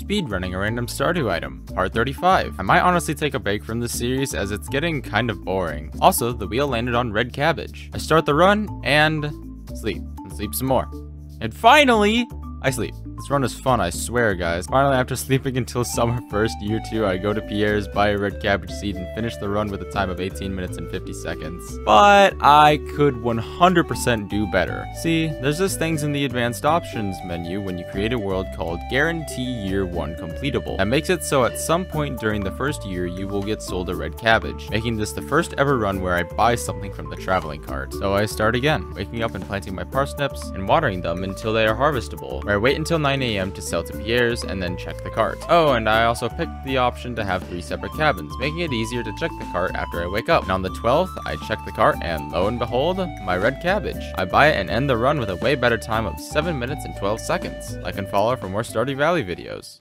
Speedrunning a random Stardew item, part 35. I might honestly take a break from this series as it's getting kind of boring. Also, the wheel landed on red cabbage. I start the run and sleep, and sleep some more. And finally, I sleep. This run is fun, I swear, guys. Finally, after sleeping until summer 1st, year 2, I go to Pierre's, buy a red cabbage seed, and finish the run with a time of 18 minutes and 50 seconds. But I could 100% do better. See, there's this things in the advanced options menu when you create a world called Guarantee Year 1 Completable. That makes it so at some point during the first year, you will get sold a red cabbage, making this the first ever run where I buy something from the traveling cart. So I start again, waking up and planting my parsnips and watering them until they are harvestable, where I wait until 9 a.m. to sell to Pierre's and then check the cart. Oh, and I also picked the option to have three separate cabins, making it easier to check the cart after I wake up. And on the 12th, I check the cart and lo and behold, my red cabbage. I buy it and end the run with a way better time of 7 minutes and 12 seconds. Like and follow for more Stardew Valley videos.